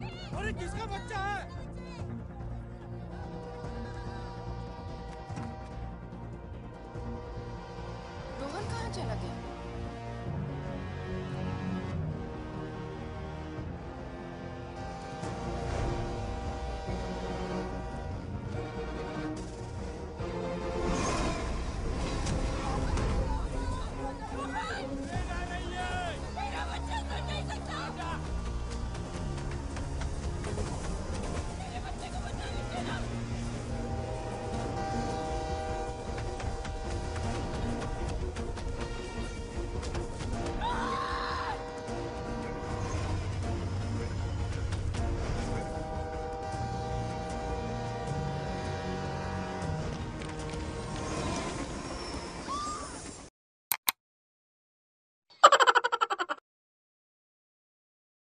अरे किसका बच्चा है? रोहन कहाँ चला गया?